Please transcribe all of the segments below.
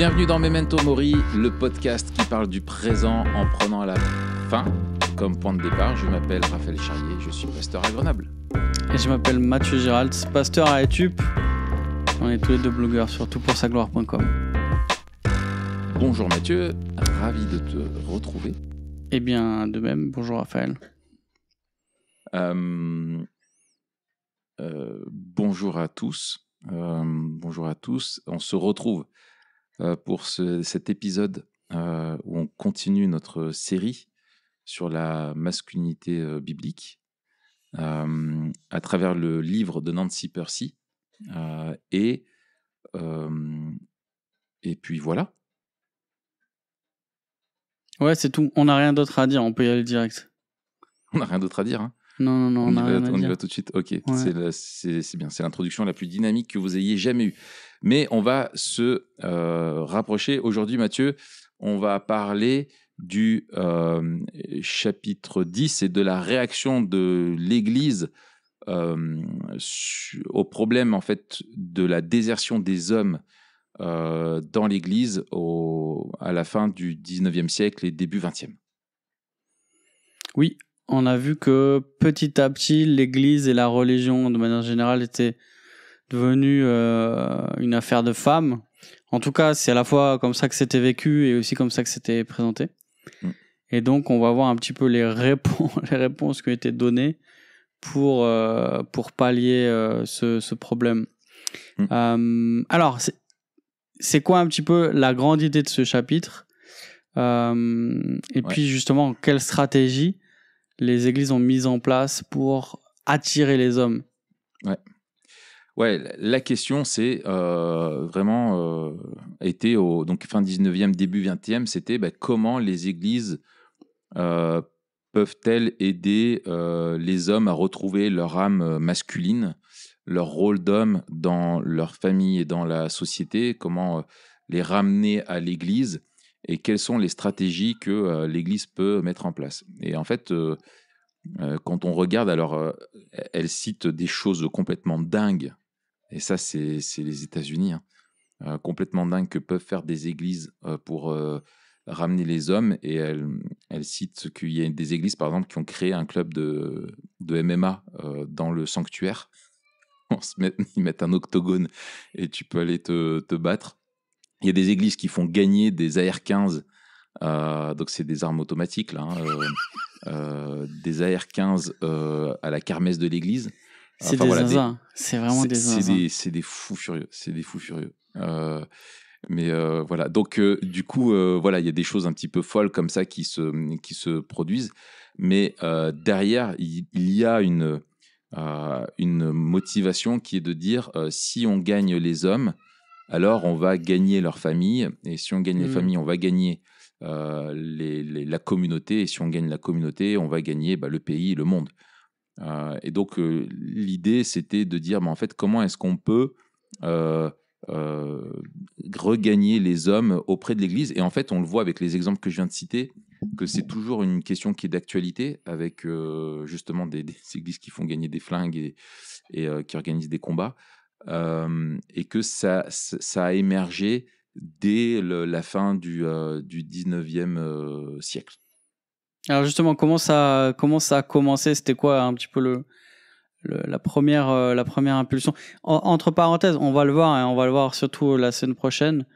Bienvenue dans Memento Mori, le podcast qui parle du présent en prenant la fin comme point de départ. Je m'appelle Raphaël Charrier, je suis pasteur à Grenoble. Et je m'appelle Mathieu Gérald, pasteur à Etup. On est tous les deux blogueurs sur toutpoursagloire.com. Bonjour Mathieu, ravi de te retrouver. Eh bien, de même, bonjour Raphaël. Euh, euh, bonjour à tous. Euh, bonjour à tous. On se retrouve pour ce- cet épisode euh, où on continue notre série sur la masculinité euh, biblique euh, à travers le livre de Nancy Percy. Euh, et, euh, et puis voilà. Ouais, c'est tout. On n'a rien d'autre à dire, on peut y aller direct. On n'a rien d'autre à dire. hein. Non, non, non, on on, y va, on y tout de suite. Ok, c'est c'est bien. C'est l'introduction la plus dynamique que vous ayez jamais eue. Mais on va se euh, rapprocher. Aujourd'hui, Mathieu, on va parler du euh, chapitre 10 et de la réaction de l'Église euh, au problème en fait de la désertion des hommes dans l'Église à la fin du 19e siècle et début 20e. Oui, on a vu que petit à petit, l'Église et la religion, de manière générale, étaient devenues euh, une affaire de femmes. En tout cas, c'est à la fois comme ça que c'était vécu et aussi comme ça que c'était présenté. Mm. Et donc, on va voir un petit peu les, réponses, les réponses qui ont été données pour, euh, pour pallier euh, ce, ce problème. Mm. Alors, c'est- quoi un petit peu la grande idée de ce chapitre? Et Ouais. puis, justement, quelle stratégie les églises ont mise en place pour attirer les hommes? Ouais, la question, c'est euh, vraiment euh, été au donc fin 19e, début 20e, c'était bah, comment les églises euh, peuvent-elles aider les hommes à retrouver leur âme masculine, leur rôle d'homme dans leur famille et dans la société, comment les ramener à l'église et quelles sont les stratégies que l'église peut mettre en place. Et en fait, quand on regarde, alors, elle cite des choses complètement dingues et ça, c'est les États-Unis, hein. Euh, complètement dingue que peuvent faire des églises euh, pour euh, ramener les hommes. Et elle, elle cite qu'il y a des églises, par exemple, qui ont créé un club de, MMA dans le sanctuaire. Ils mettent un octogone et tu peux aller te, battre. Il y a des églises qui font gagner des AR-15. euh, donc, c'est des armes automatiques, hein, des AR-15 euh, à la kermesse de l'église. C'est Enfin, des voilà, des- zinzins. C'est vraiment des zinzins. c'est des fous furieux. C'est des fous furieux. Euh, mais euh, voilà. Donc, euh, du coup, voilà, il y a des choses un petit peu folles comme ça qui se, qui se produisent. Mais derrière, il, il y a une, une motivation qui est de dire si on gagne les hommes, alors on va gagner leur famille. Et si on gagne les Mhm. familles, on va gagner les- les- la communauté. Et si on gagne la communauté, on va gagner bah, le pays, le monde. Euh, et donc, euh, l'idée, c'était de dire, mais en fait, comment est-ce qu'on peut euh, regagner les hommes auprès de l'Église? Et en fait, on le voit avec les exemples que je viens de citer, que c'est toujours une question qui est d'actualité, avec justement des, églises qui font gagner des flingues et, qui organisent des combats, et que ça, a émergé dès la fin du, du 19e euh, siècle. Alors justement, comment ça, comment ça a commencé? C'était quoi un petit peu le, le- la première, euh, la première impulsion? En- Entre parenthèses, on va le voir, et on va le voir surtout la semaine prochaine,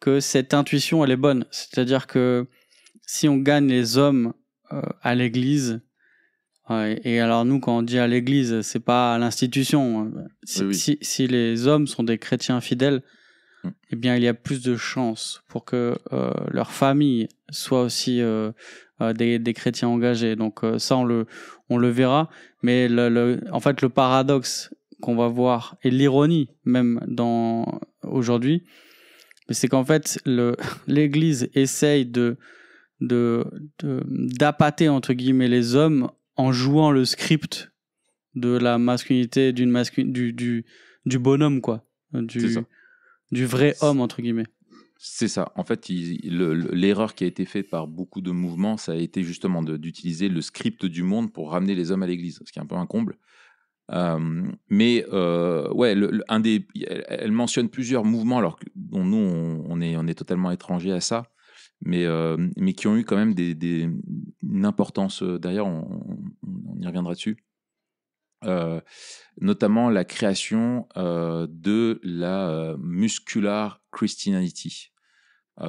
que cette intuition, elle est bonne. C'est-à-dire que si on gagne les hommes euh, à l'Église, et alors nous, quand on dit à l'Église, c'est pas à l'institution. euh, Si, Oui, oui. si, si les hommes sont des chrétiens fidèles, Mm. eh bien, il y a plus de chances pour que euh, leur famille soit aussi euh, euh, des, des chrétiens engagés. Donc euh, ça, on le, on le verra. Mais le, le- en fait, le paradoxe qu'on va voir et l'ironie même dans aujourd'hui, c'est qu'en fait, l'Église essaye de de de- d'appâter entre guillemets les hommes en jouant le script de la masculinité d'une mascu- du, du du bonhomme quoi, du ça. Du vrai homme entre guillemets. C'est ça. En fait, l'erreur qui a été faite par beaucoup de mouvements, ça a été justement d'utiliser le script du monde pour ramener les hommes à l'église, ce qui est un peu un comble. Euh, mais euh, ouais, le, un des, elle, mentionne plusieurs mouvements, alors que bon, nous, on, est, on est totalement étranger à ça, mais, euh, mais qui ont eu quand même des, des une importance derrière, on, on, y reviendra dessus. Notamment la création de la muscular Christianity,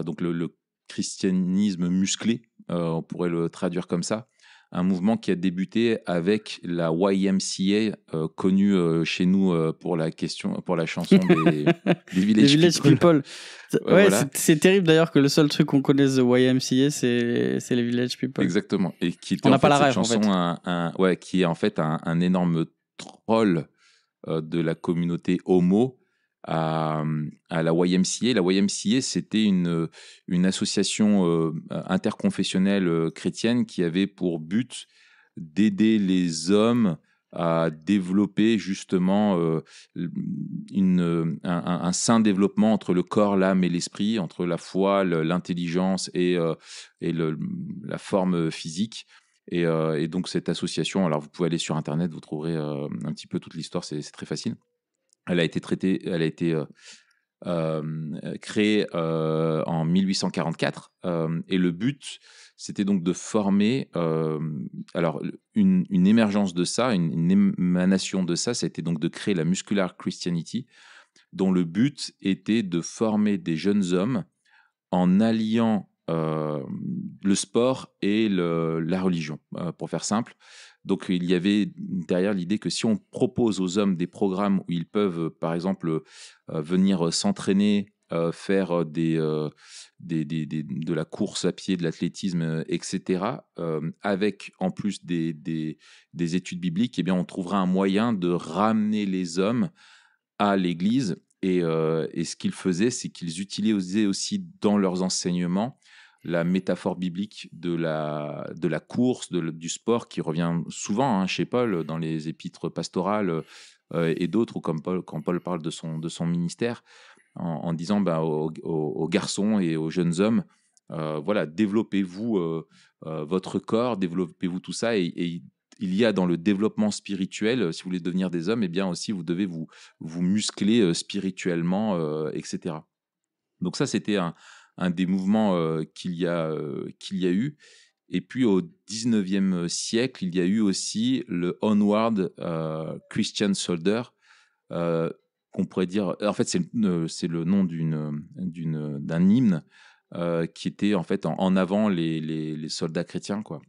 donc le, le, christianisme musclé, on pourrait le traduire comme ça un mouvement qui a débuté avec la YMCA, euh, connue euh, chez nous euh, pour la question, pour la chanson des, Village, People. Ouais, c'est terrible d'ailleurs que le seul truc qu'on connaisse de YMCA, c'est les Village People. Exactement. Et qui On n'a pas la chanson, un, ouais, qui est en fait un, un énorme troll de la communauté homo à, la YMCA. La YMCA, c'était une, association euh, interconfessionnelle euh, chrétienne qui avait pour but d'aider les hommes à développer justement euh, une, un, sain développement entre le corps, l'âme et l'esprit, entre la foi, l'intelligence et, la forme physique. Et, donc cette association, alors vous pouvez aller sur Internet, vous trouverez un petit peu toute l'histoire, c'est très facile. Elle a été euh, euh, créée euh, en 1844 et le but c'était donc de former alors une, émergence de ça, une, émanation de ça, c'était donc de créer la Muscular Christianity, dont le but était de former des jeunes hommes en alliant le sport et la religion, pour faire simple. Donc il y avait derrière l'idée que si on propose aux hommes des programmes où ils peuvent, par exemple, euh, venir s'entraîner, euh, faire euh, des, des, de la course à pied, de l'athlétisme, etc., avec en plus des, des, études bibliques, eh bien on trouvera un moyen de ramener les hommes à l'Église. Et ce qu'ils faisaient, c'est qu'ils utilisaient aussi dans leurs enseignements la métaphore biblique de la, de la course, de, du sport, qui revient souvent hein, chez Paul dans les épîtres pastorales euh, et d'autres, comme Paul, quand Paul parle de son, de son ministère, en, disant bah, aux, garçons et aux jeunes hommes, euh, voilà, développez-vous euh, votre corps, développez-vous tout ça, et, il y a dans le développement spirituel, si vous voulez devenir des hommes, eh bien aussi vous devez vous, vous muscler spirituellement, etc. Donc ça, c'était un, un des mouvements euh, qu'il y, a, euh, qu'il y a eu. Et puis au 19e siècle, il y a eu aussi le Onward euh, Christian Soldier, qu'on pourrait dire. En fait, c'est le, nom d'un hymne qui était en fait en, avant les, les, soldats chrétiens quoi.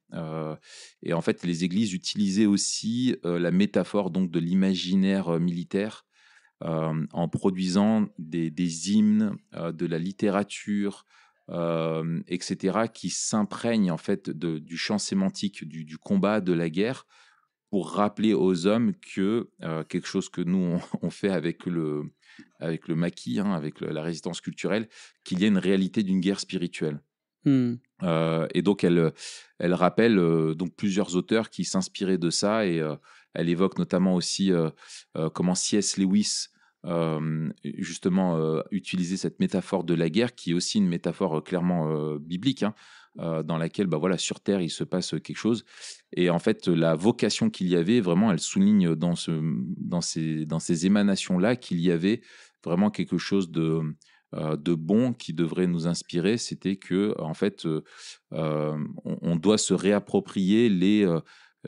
et en fait, les églises utilisaient aussi la métaphore donc de l'imaginaire militaire euh, en produisant des, hymnes, euh, de la littérature, euh, etc., qui s'imprègnent en fait du champ sémantique du, combat, de la guerre, pour rappeler aux hommes que quelque chose que nous on, fait avec le avec le maquis, hein, avec la résistance culturelle, qu'il y a une réalité d'une guerre spirituelle. Hmm. et donc elle, elle rappelle donc plusieurs auteurs qui s'inspiraient de ça et elle évoque notamment aussi comment C.S. Lewis justement euh, utiliser cette métaphore de la guerre, qui est aussi une métaphore euh, clairement euh, biblique, hein, dans laquelle, bah, voilà, sur Terre, il se passe quelque chose. Et en fait, la vocation qu'il y avait, vraiment, elle souligne dans, ce, dans ces, dans ces émanations-là qu'il y avait vraiment quelque chose de, de bon qui devrait nous inspirer. C'était que, en fait, on, doit se réapproprier les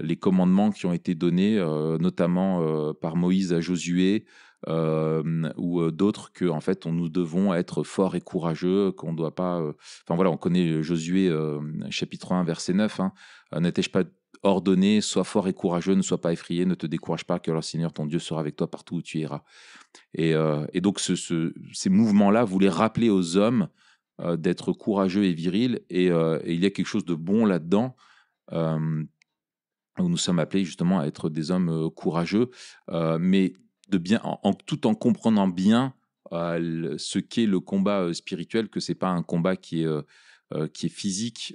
les commandements qui ont été donnés, notamment par Moïse à Josué, euh, ou d'autres que en fait on, nous devons être forts et courageux, qu'on ne doit pas. Enfin voilà, on connaît Josué chapitre 1 verset 9. Hein, N'étais-je pas ordonné, sois fort et courageux, ne sois pas effrayé, ne te décourage pas, que le Seigneur ton Dieu sera avec toi partout où tu iras. Et, donc ce, ces mouvements-là voulaient rappeler aux hommes d'être courageux et virils, et, et, il y a quelque chose de bon là-dedans. Où nous sommes appelés justement à être des hommes courageux, mais de bien, en, tout en comprenant bien euh, ce qu'est le combat euh, spirituel, que c'est pas un combat qui est, euh, qui est physique,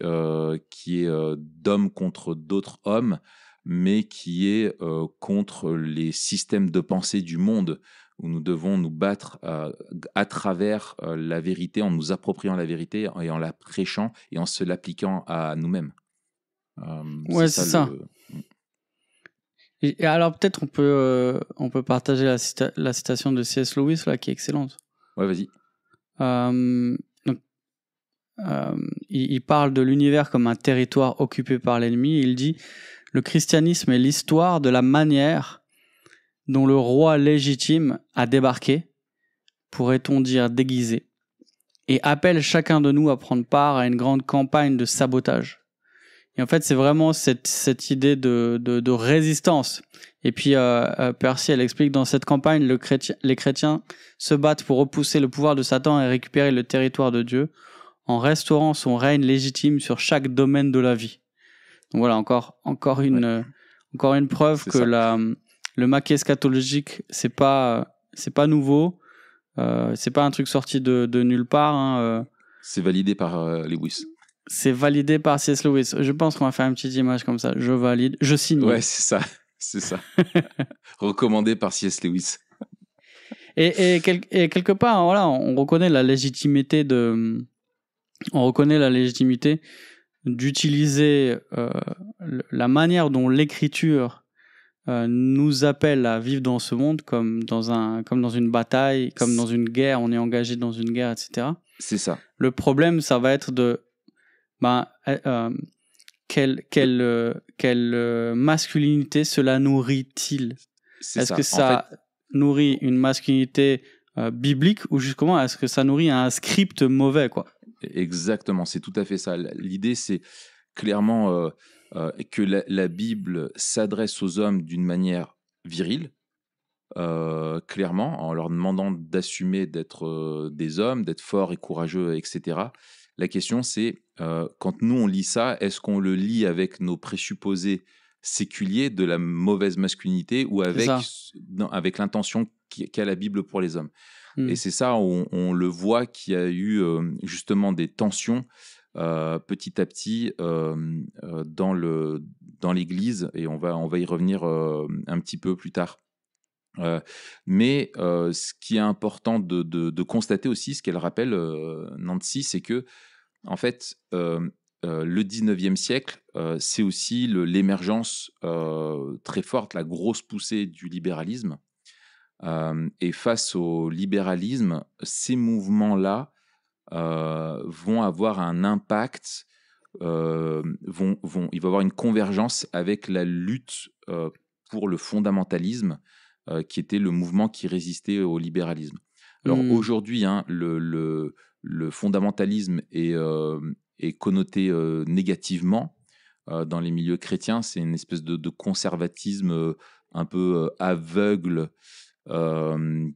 qui est d'hommes contre d'autres hommes, mais qui est contre les systèmes de pensée du monde où nous devons nous battre à travers la vérité, en nous appropriant la vérité et en la prêchant et en se l'appliquant à nous-mêmes. ouais, c'est ça. Et, alors peut-être on peut euh, on peut partager la, la citation de C.S. Lewis là qui est excellente. Ouais, vas-y. Euh, donc, euh, il, il, parle de l'univers comme un territoire occupé par l'ennemi. Il dit le christianisme est l'histoire de la manière dont le roi légitime a débarqué, pourrait-on dire déguisé, et appelle chacun de nous à prendre part à une grande campagne de sabotage. Et en fait, c'est vraiment cette, cette idée de, de, de, résistance. Et puis, euh, euh, Percy, elle explique dans cette campagne, le chrétien, les chrétiens se battent pour repousser le pouvoir de Satan et récupérer le territoire de Dieu en restaurant son règne légitime sur chaque domaine de la vie. Donc voilà, encore, encore une, euh, encore une preuve que la, le maquis eschatologique, c'est pas, c'est pas nouveau. Euh, c'est pas un truc sorti de, de nulle part. Hein, euh. C'est validé par euh, Lewis. C'est validé par C.S. Lewis. Je pense qu'on va faire une petite image comme ça. Je valide, je signe. Ouais, c'est ça. C'est ça. Recommandé par C.S. Lewis. Et, et, et, quelque part, voilà, on reconnaît la légitimité de, on reconnaît la légitimité d'utiliser euh, la manière dont l'écriture euh, nous appelle à vivre dans ce monde comme dans un comme dans une bataille, comme dans une guerre, on est engagé dans une guerre, etc. C'est ça. Le problème, ça va être de ben, euh, quelle quelle euh, quelle euh, masculinité cela nourrit-il? Est-ce que ça fait... nourrit une masculinité biblique ou justement est-ce que ça nourrit un script mauvais quoi? Exactement, c'est tout à fait ça. L'idée, c'est clairement euh, euh, que la, la Bible s'adresse aux hommes d'une manière virile, euh, clairement, en leur demandant d'assumer d'être euh, des hommes, d'être forts et courageux, etc. La question, c'est euh, quand nous on lit ça, est-ce qu'on le lit avec nos présupposés séculiers de la mauvaise masculinité ou avec, avec l'intention qu'a la Bible pour les hommes? Mm. Et c'est ça, on, on, le voit qu'il y a eu euh, justement des tensions euh, petit à petit dans le dans l'Église, et on va on va y revenir un petit peu plus tard. mais ce qui est important de, de, de constater aussi, ce qu'elle rappelle Nancy, c'est que en fait le 19e siècle, c'est aussi l'émergence très forte, la grosse poussée du libéralisme. Euh, et face au libéralisme, ces mouvements-là euh, vont avoir un impact, euh, vont, vont, il va y avoir une convergence avec la lutte euh, pour le fondamentalisme, euh, qui était le mouvement qui résistait au libéralisme. Alors mmh. aujourd'hui, hein, le, le, le, fondamentalisme est, euh, connoté négativement dans les milieux chrétiens. C'est une espèce de, conservatisme un peu aveugle euh,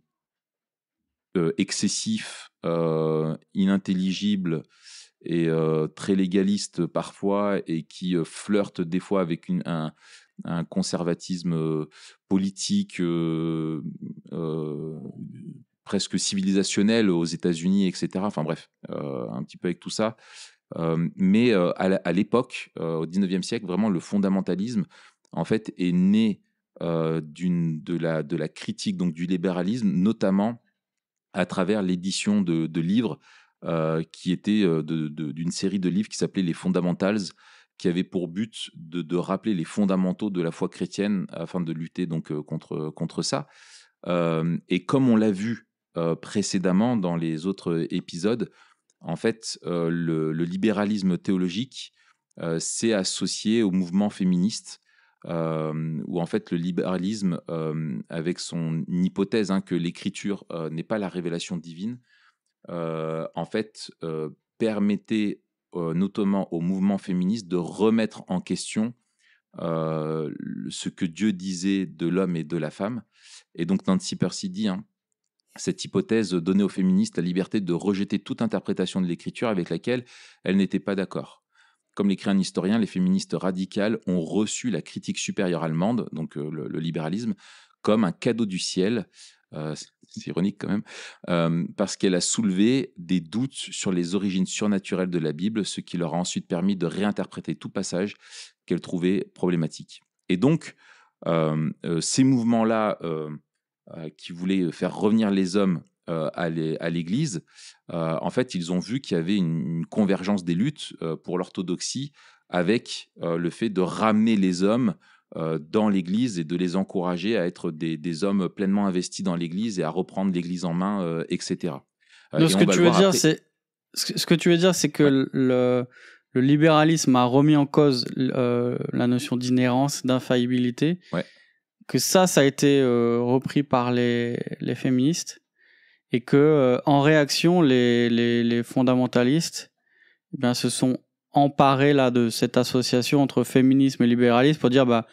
euh, excessif, euh, inintelligible et très légaliste parfois et qui flirte des fois avec un, conservatisme politique euh, euh, presque civilisationnel aux États-Unis, etc. Enfin bref, euh, un petit peu avec tout ça. mais à l'époque, au 19e siècle, vraiment le fondamentalisme, en fait, est né euh, de, la, critique donc du libéralisme, notamment à travers l'édition de, livres euh, qui étaient euh, d'une série de livres qui s'appelait Les Fondamentals, qui avait pour but de, rappeler les fondamentaux de la foi chrétienne afin de lutter donc euh, contre, contre ça. Euh, et comme on l'a vu euh, précédemment dans les autres épisodes, en fait, le, le, libéralisme théologique s'est associé au mouvement féministe euh, où en fait le libéralisme, euh, avec son hypothèse hein, que l'écriture euh, n'est pas la révélation divine, euh, en fait euh, permettait euh, notamment au mouvement féministe de remettre en question ce que Dieu disait de l'homme et de la femme. Et donc Nancy Percy dit, hein, cette hypothèse donnait aux féministes la liberté de rejeter toute interprétation de l'écriture avec laquelle elles n'étaient pas d'accord. Comme l'écrit un historien, les féministes radicales ont reçu la critique supérieure allemande, donc euh, le, libéralisme, comme un cadeau du ciel. Euh, c'est ironique quand même, euh, parce qu'elle a soulevé des doutes sur les origines surnaturelles de la Bible, ce qui leur a ensuite permis de réinterpréter tout passage qu'elle trouvait problématique. Et donc, ces mouvements-là, qui voulaient faire revenir les hommes euh, à l'Église, euh, en fait, ils ont vu qu'il y avait une, une, convergence des luttes euh, pour l'orthodoxie avec le fait de ramener les hommes dans l'Église et de les encourager à être des, des hommes pleinement investis dans l'Église et à reprendre l'Église en main, etc. ce, que tu veux dire, c'est ce que tu veux dire, c'est que le, le libéralisme a remis en cause la notion d'inhérence, d'infaillibilité. Ouais. Que ça, ça a été repris par les, les féministes et que en réaction, les, les, les fondamentalistes eh bien, se sont emparés là de cette association entre féminisme et libéralisme pour dire bah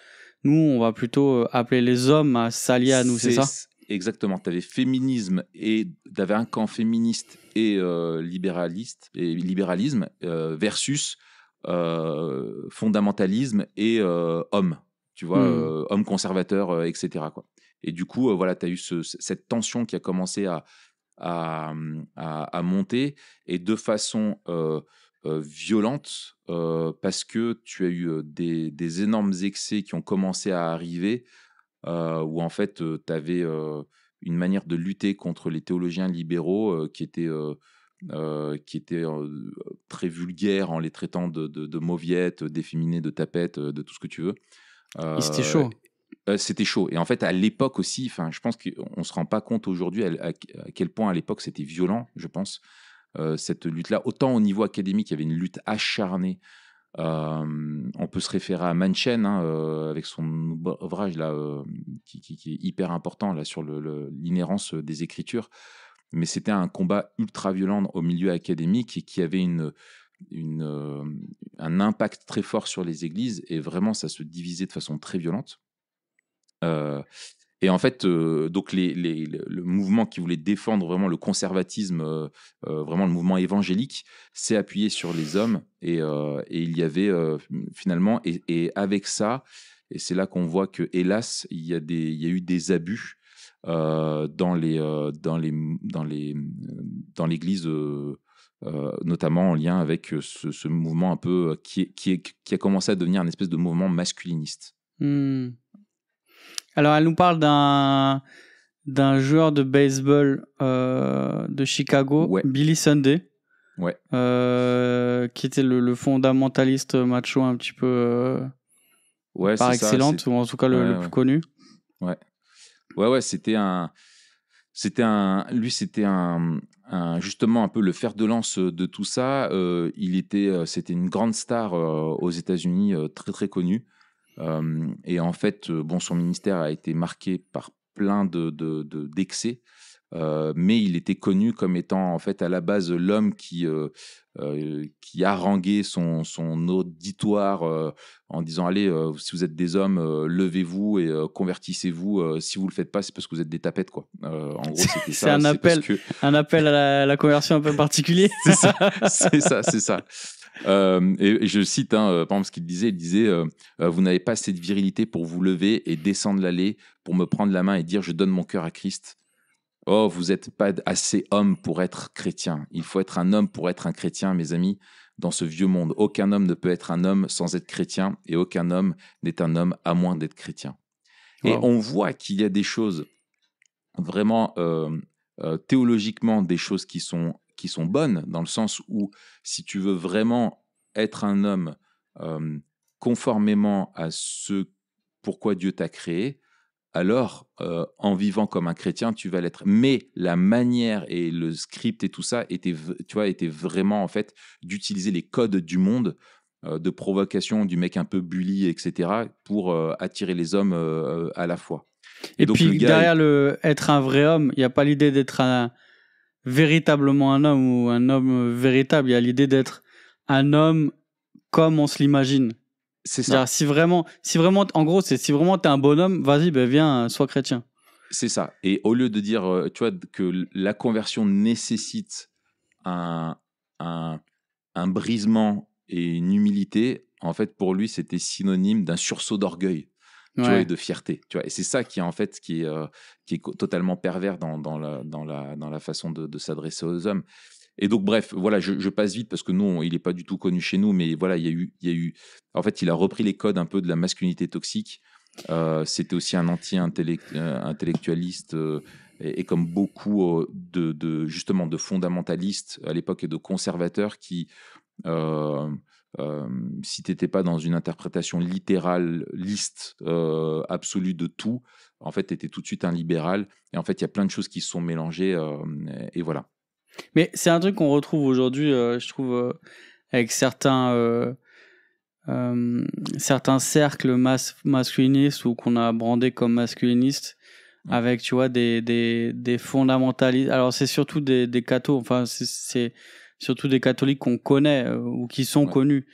nous on va plutôt euh, appeler les hommes à s'allier à nous, c'est ça? Exactement, tu avais féminisme et tu avais un camp féministe et euh, libéraliste et libéralisme euh, versus fondamentalisme et homme, tu vois, mmh. homme conservateur, etc. Quoi. Et du coup, voilà, tu as eu cette tension qui a commencé à, à, à, monter et de façon euh, violente euh, parce que tu as eu euh, des, des, énormes excès qui ont commencé à arriver où en fait tu avais une manière de lutter contre les théologiens libéraux qui était très vulgaire en les traitant de, de, de mauviettes, d'efféminés, de tapettes, de tout ce que tu veux. C'était chaud. c'était chaud. Et en fait, à l'époque aussi, enfin, je pense qu'on ne se rend pas compte aujourd'hui à, à, quel point à l'époque c'était violent, je pense. Euh, cette lutte-là. Autant au niveau académique, il y avait une lutte acharnée. Euh, on peut se référer à Manchen hein, euh, avec son ouvrage là qui, est hyper important là sur l'inhérence des écritures. Mais c'était un combat ultra violent au milieu académique et qui avait une, une, un impact très fort sur les églises et vraiment ça se divisait de façon très violente. Et en fait, euh, donc les, les, le mouvement qui voulait défendre vraiment le conservatisme, euh, euh, vraiment le mouvement évangélique, s'est appuyé sur les hommes. Et, et il y avait finalement, et, et, avec ça, et c'est là qu'on voit que hélas, il y a, des, il y a eu des abus dans les dans les dans les dans l'Église. Notamment en lien avec ce, ce mouvement un peu qui, qui, qui, a commencé à devenir une espèce de mouvement masculiniste. Mmh. Alors, elle nous parle d'un d'un joueur de baseball euh, de Chicago, Billy Sunday. Ouais. Euh, qui était le, fondamentaliste macho un petit peu euh, ouais, par excellente, ou en tout cas le, plus connu. Ouais. Ouais, ouais, c'était un. C'était un. Lui, c'était un, Justement, un peu le fer de lance de tout ça. il était. C'était une grande star aux États-Unis, très, très connue et en fait, bon, son ministère a été marqué par plein de, d'excès. Euh, mais il était connu comme étant en fait à la base l'homme qui euh, qui haranguait son, son auditoire en disant allez si vous êtes des hommes levez-vous et convertissez-vous si vous le faites pas c'est parce que vous êtes des tapettes quoi. En gros c'était ça c'est un appel un appel à la, conversion un peu particulier. C'est ça c'est ça c'est ça. Euh, et, je cite, hein, euh, par exemple, ce qu'il disait, il disait, euh, vous n'avez pas cette virilité pour vous lever et descendre l'allée, pour me prendre la main et dire, je donne mon cœur à Christ. Oh, vous n'êtes pas assez homme pour être chrétien. Il faut être un homme pour être un chrétien, mes amis, dans ce vieux monde. Aucun homme ne peut être un homme sans être chrétien, et aucun homme n'est un homme à moins d'être chrétien. Et on voit qu'il y a des choses vraiment théologiquement, des choses qui sont qui sont bonnes, dans le sens où si tu veux vraiment être un homme conformément à ce pourquoi Dieu t'a créé, alors en vivant comme un chrétien, tu vas l'être. Mais la manière et le script et tout ça était, tu vois, était vraiment en fait d'utiliser les codes du monde de provocation du mec un peu bully, etc., pour attirer les hommes à la fois. Et, puis derrière le être un vrai homme, il n'y a pas l'idée d'être un, véritablement un homme ou un homme véritable. Il y a l'idée d'être un homme comme on se l'imagine. C'est ça. Si vraiment, si vraiment, en gros, c'est si vraiment t'es un bonhomme, vas-y, ben viens, sois chrétien. C'est ça. Et au lieu de dire, euh, tu vois, que la conversion nécessite un, un, un brisement et une humilité, en fait, pour lui, c'était synonyme d'un sursaut d'orgueil tu vois, et de fierté. Tu vois. Et c'est ça qui est en fait qui est, euh, qui est totalement pervers dans, dans, la, dans, la, dans la façon de, de s'adresser aux hommes. Et donc, bref, voilà, je, passe vite parce que nous, il n'est pas du tout connu chez nous, mais voilà, il y, a eu, il y a eu. En fait, il a repris les codes un peu de la masculinité toxique. Euh, C'était aussi un anti-intellectualiste. Euh, et, et, comme beaucoup de, justement de fondamentalistes à l'époque et de conservateurs qui euh, si tu n'étais pas dans une interprétation littérale, liste euh, absolue de tout, en fait, tu étais tout de suite un libéral. Et en fait, il y a plein de choses qui se sont mélangées. Euh, et voilà. Mais c'est un truc qu'on retrouve aujourd'hui, je trouve, avec certains, certains cercles masculinistes ou qu'on a brandé comme masculinistes. Avec, tu vois, des, des, des fondamentalistes. Alors, c'est surtout des, des cathos. Enfin, c'est surtout des catholiques qu'on connaît euh, ou qui sont connus.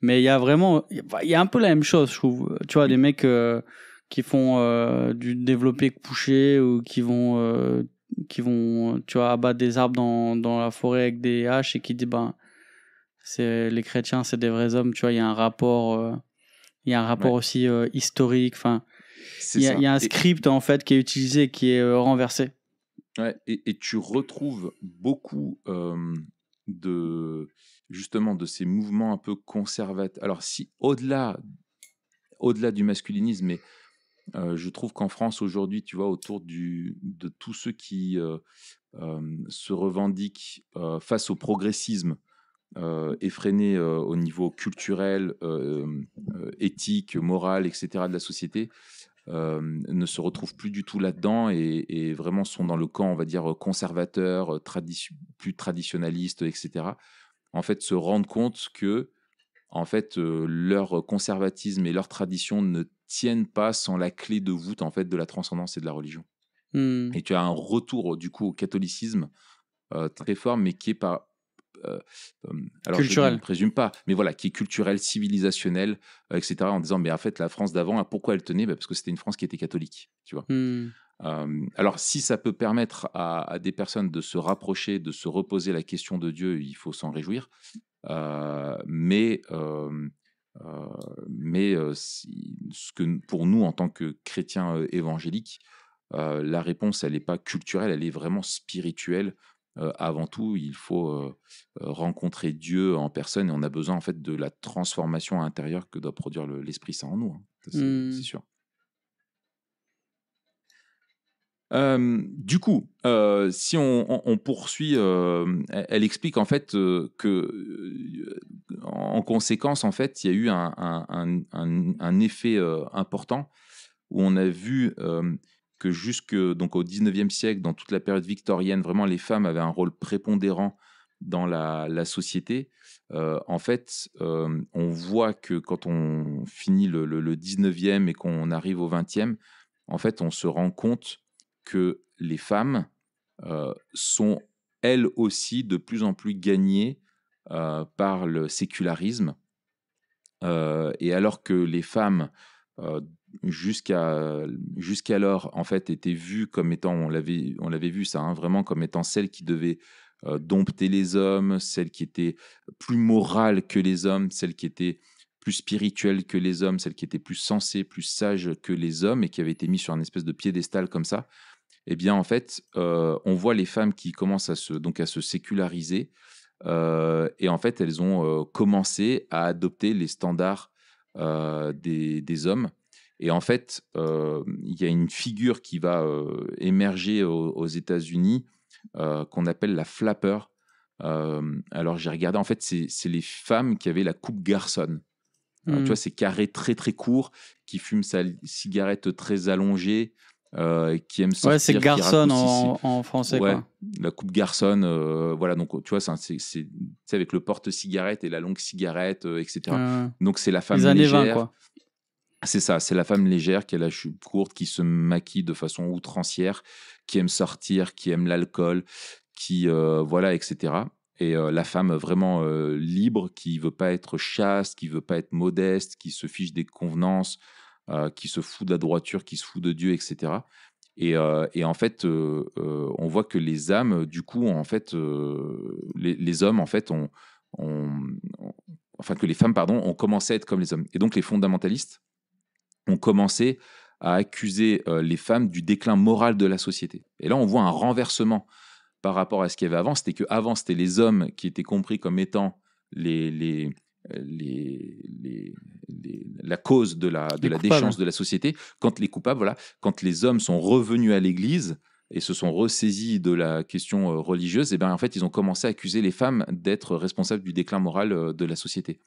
Mais il y a vraiment, il y a un peu la même chose, je trouve. Tu vois, des mecs euh, qui font euh, du développé couché ou qui vont, qui vont, tu vois, abattre des arbres dans, dans la forêt avec des haches et qui disent, ben, c'est les chrétiens, c'est des vrais hommes. Tu vois, il y a un rapport, il y a un rapport aussi historique. Enfin, il y, y, a un script en fait qui est utilisé, qui est renversé. Ouais, et, et, tu retrouves beaucoup de justement de ces mouvements un peu conservateurs. Alors si au-delà au-delà du masculinisme, mais euh, je trouve qu'en France aujourd'hui, tu vois, autour de tous ceux qui euh, euh, se revendiquent face au progressisme effréné au niveau culturel, éthique, moral, etc. de la société, ne se retrouvent plus du tout là-dedans et, vraiment sont dans le camp, on va dire, conservateur, plus traditionnaliste, etc. En fait, se rendent compte que en fait, leur conservatisme et leur tradition ne tiennent pas sans la clé de voûte en fait de la transcendance et de la religion. Mmh. Et tu as un retour du coup au catholicisme très fort, mais qui est pas euh, alors culturel. je ne présume pas, mais voilà, qui est culturel, civilisationnel, euh, etc. En disant, mais en fait, la France d'avant, pourquoi elle tenait? Bah, Parce que c'était une France qui était catholique, tu vois. Hmm. Euh, alors, si ça peut permettre à, des personnes de se rapprocher, de se reposer la question de Dieu, il faut s'en réjouir. mais mais ce que pour nous, en tant que chrétiens évangéliques, la réponse, elle n'est pas culturelle, elle est vraiment spirituelle euh, avant tout, il faut euh, euh, rencontrer Dieu en personne et on a besoin en fait de la transformation intérieure que doit produire l'Esprit Saint en nous. Hein. C'est mmh. sûr. Du coup, si on, poursuit, elle, explique en fait que, en conséquence, en fait, il y a eu un, effet important où on a vu que jusque donc au 19e siècle, dans toute la période victorienne, vraiment les femmes avaient un rôle prépondérant dans la, société. Euh, en fait, euh, on voit que quand on finit le, 19e et qu'on arrive au 20e, en fait, on se rend compte que les femmes euh, sont elles aussi de plus en plus gagnées par le sécularisme. et alors que les femmes jusqu'à jusqu'alors en fait était vue comme étant on l'avait vu ça hein, vraiment comme étant celle qui devait euh, dompter les hommes celle qui était plus morale que les hommes celle qui était plus spirituelle que les hommes celle qui était plus sensée plus sage que les hommes et qui avait été mise sur un espèce de piédestal comme ça eh bien en fait euh, on voit les femmes qui commencent à se donc à se séculariser euh, et en fait elles ont commencé à adopter les standards des, des hommes et en fait, euh, il y a une figure qui va euh, émerger aux, États-Unis euh, qu'on appelle la flapper. alors j'ai regardé, en fait, c'est les femmes qui avaient la coupe garçon. Tu vois, mmh. c'est carré très très court, qui fument sa cigarette très allongée, qui aime sortir. Ouais, c'est garçon en, français. Ouais, la coupe garçon, voilà, donc tu vois, c'est avec le porte-cigarette et la longue cigarette, etc. Donc c'est la femme Les années légère. 20, quoi. C'est ça, c'est la femme légère qui a la chute courte, qui se maquille de façon outrancière, qui aime sortir, qui aime l'alcool, qui euh, voilà, etc. Et euh, la femme vraiment euh, libre, qui veut pas être chaste, qui veut pas être modeste, qui se fiche des convenances, qui se fout de la droiture, qui se fout de Dieu, etc. Et, en fait, on voit que les âmes, du coup, en fait, les, hommes, en fait, ont, enfin que les femmes, pardon, ont commencé à être comme les hommes. Et donc les fondamentalistes ont commencé à accuser euh, les femmes du déclin moral de la société. Et là, on voit un renversement par rapport à ce qu'il y avait avant. C'était qu'avant, c'était les hommes qui étaient compris comme étant les, les, la cause de la, de la déchéance de la société. Quand les coupables, voilà, quand les hommes sont revenus à l'Église et se sont ressaisis de la question euh, religieuse, et eh ben en fait, ils ont commencé à accuser les femmes d'être responsables du déclin moral euh, de la société.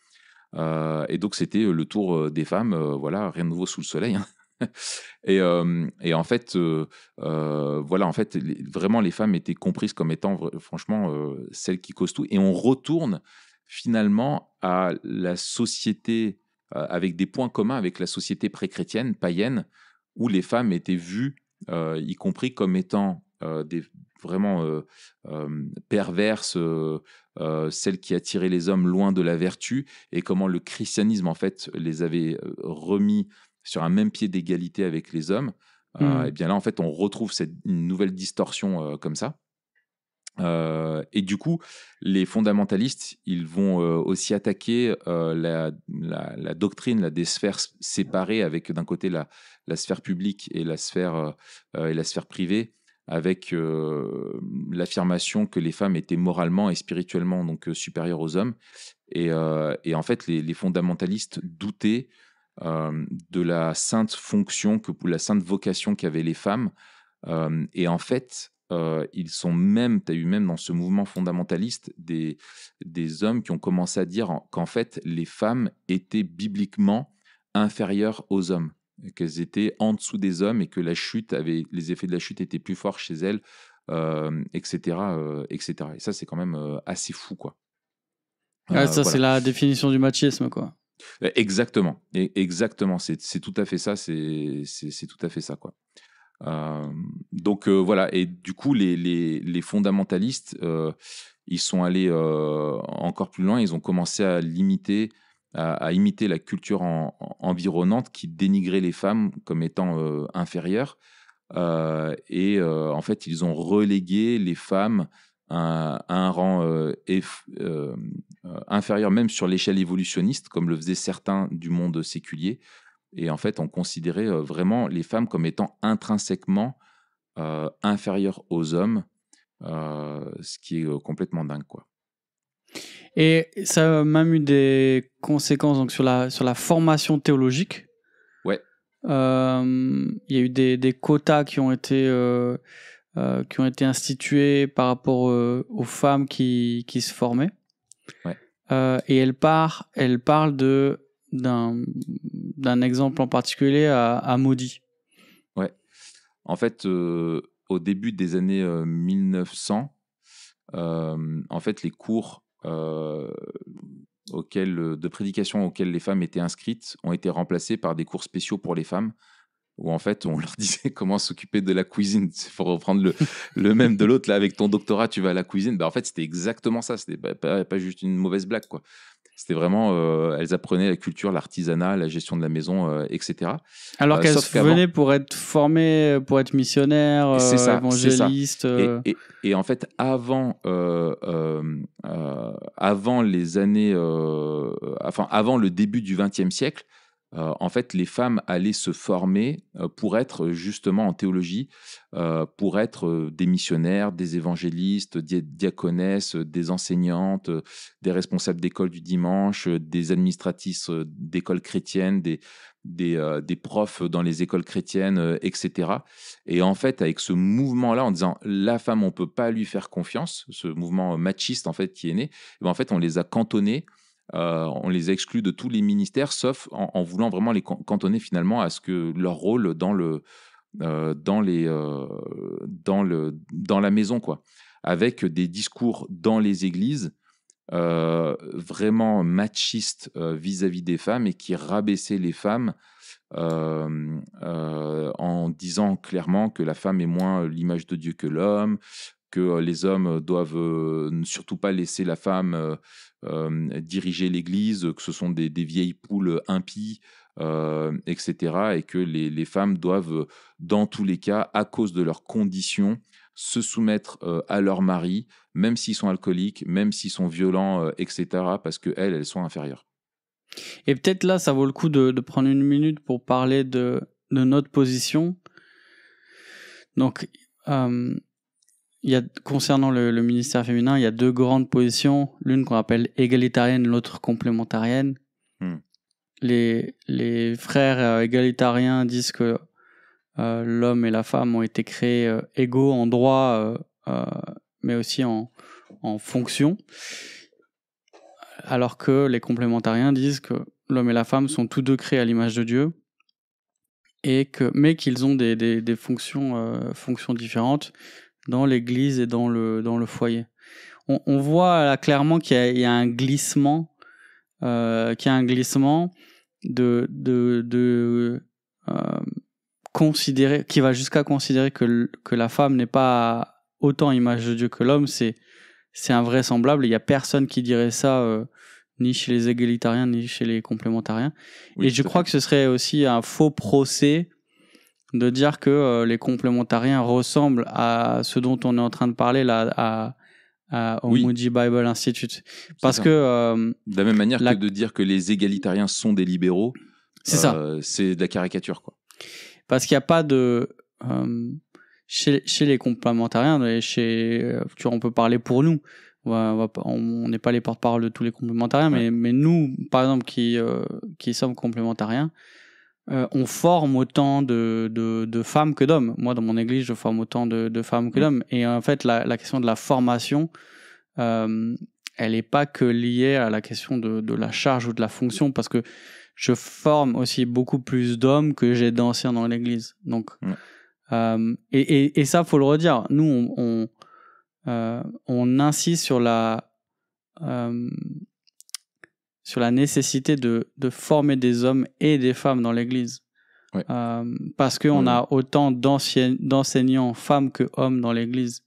et donc c'était le tour des femmes, voilà, rien de nouveau sous le soleil. Hein. et, et, en fait, voilà, en fait, vraiment les femmes étaient comprises comme étant franchement celles qui causent tout. Et on retourne finalement à la société avec des points communs avec la société pré-chrétienne, païenne, où les femmes étaient vues, y compris comme étant des vraiment perverses, celles qui attiraient les hommes loin de la vertu, et comment le christianisme en fait les avait remis sur un même pied d'égalité avec les hommes. et mmh. eh bien là en fait on retrouve cette nouvelle distorsion comme ça. Et du coup, les fondamentalistes, ils vont aussi attaquer la, doctrine des sphères séparées, avec d'un côté la, la, sphère publique et la sphère, et la sphère privée, avec l'affirmation que les femmes étaient moralement et spirituellement donc supérieures aux hommes. Et, en fait, les, fondamentalistes doutaient de la sainte fonction, que la sainte vocation qu'avaient les femmes. et en fait, ils sont même, tu as eu même dans ce mouvement fondamentaliste des, des hommes qui ont commencé à dire qu'en fait, les femmes étaient bibliquement inférieures aux hommes qu'elles étaient en dessous des hommes et que la chute avait, les effets de la chute étaient plus forts chez elles, etc., etc. Et ça, c'est quand même assez fou, quoi. Ah, ça, c'est la définition du machisme, quoi. Exactement, exactement. C'est tout à fait ça. C'est tout à fait ça, quoi. Donc voilà. Et du coup, les, fondamentalistes, ils sont allés encore plus loin. Ils ont commencé à limiter à, imiter la culture environnante qui dénigrait les femmes comme étant euh, inférieures. Euh, et euh, en fait, ils ont relégué les femmes à, un rang inférieur, même sur l'échelle évolutionniste, comme le faisaient certains du monde séculier. Et en fait, on considérait vraiment les femmes comme étant intrinsèquement inférieures aux hommes, ce qui est complètement dingue, quoi. Et ça a même eu des conséquences donc, sur, la, sur la formation théologique. Ouais. Euh, il y a eu des, des quotas qui ont été, euh, euh, qui ont été institués par rapport aux femmes qui, qui se formaient. Ouais. et elle, part, elle parle de, d'un, exemple en particulier à, à Maudit. Ouais. En fait, au début des années 1900, en fait, les cours euh, auxquels, de prédication auxquelles les femmes étaient inscrites ont été remplacés par des cours spéciaux pour les femmes où en fait on leur disait comment s'occuper de la cuisine. Il faut reprendre le, le même de l'autre. Là, avec ton doctorat, tu vas à la cuisine. Bah, en fait, c'était exactement ça. C'était pas, pas, juste une mauvaise blague. quoi. C'était vraiment, euh, elles apprenaient la culture, l'artisanat, la gestion de la maison, euh, etc. Alors euh, qu'elles venaient pour être formées, pour être missionnaires, évangélistes. Et, et, en fait, avant, avant les années, enfin avant le début du XXe siècle, euh, en fait, les femmes allaient se former euh, pour être justement en théologie, euh, pour être des missionnaires, des évangélistes, des diaconesses, des enseignantes, des responsables d'école du dimanche, des administratrices d'écoles chrétiennes, des, des, profs dans les écoles chrétiennes, etc. Et en fait, avec ce mouvement-là, en disant la femme, on peut pas lui faire confiance, ce mouvement machiste en fait qui est né, eh ben, en fait, on les a cantonnés euh, on les exclut de tous les ministères, sauf en, voulant vraiment les cantonner finalement à ce que leur rôle dans le euh, dans les euh, dans le dans la maison quoi, avec des discours dans les églises vraiment machistes vis-à-vis des femmes et qui rabaissaient les femmes en disant clairement que la femme est moins l'image de Dieu que l'homme, que les hommes doivent surtout pas laisser la femme diriger l'Église, que ce sont des, vieilles poules impies, etc. Et que les, femmes doivent, dans tous les cas, à cause de leurs conditions, se soumettre à leur mari, même s'ils sont alcooliques, même s'ils sont violents, etc. Parce qu'elles, elles sont inférieures. Et peut-être là, ça vaut le coup de, prendre une minute pour parler de, notre position. Donc, il y a, concernant le, ministère féminin, il y a deux grandes positions, l'une qu'on appelle égalitarienne, l'autre complémentarienne. Hmm. Les, les frères euh, égalitariens disent que euh, l'homme et la femme ont été créés euh, égaux en droit, mais aussi en, en fonction. alors que les complémentariens disent que l'homme et la femme sont tous deux créés à l'image de Dieu, et que, mais qu'ils ont des, des, des fonctions, fonctions différentes dans l'Église et dans le, dans le foyer. On, on voit là clairement qu'il y, y, a un glissement, euh, qu'il y a un glissement de, de, de euh, considérer, qui va jusqu'à considérer que, que la femme n'est pas autant image de Dieu que l'homme, c'est c'est invraisemblable. Il y a personne qui dirait ça, euh, ni chez les égalitariens, ni chez les complémentariens. Oui, et je crois fait. que ce serait aussi un faux procès de dire que euh, les complémentariens ressemblent à ce dont on est en train de parler là, à, à, au oui. Moody Bible Institute. Parce que. Euh, de la même manière la... que de dire que les égalitariens sont des libéraux, c'est ça. C'est de la caricature, quoi. Parce qu'il n'y a pas de chez, chez les complémentariens, chez, tu vois, on peut parler pour nous. On n'est pas les porte-parole de tous les complémentariens, ouais. mais, mais nous, par exemple, qui, euh, qui sommes complémentariens, euh, on forme autant de, de, de femmes que d'hommes. Moi, dans mon église, je forme autant de, de femmes que mmh. d'hommes. Et en fait, la, la, question de la formation, euh, elle n'est pas que liée à la question de, la charge ou de la fonction, parce que je forme aussi beaucoup plus d'hommes que j'ai d'anciens dans l'église. Donc, mmh. Euh, et, et, et, ça, faut le redire. Nous, on, on, on insiste sur la sur la nécessité de, de, former des hommes et des femmes dans l'Église. Ouais. Euh, parce qu'on ouais. a autant d'enseignants femmes que hommes dans l'Église.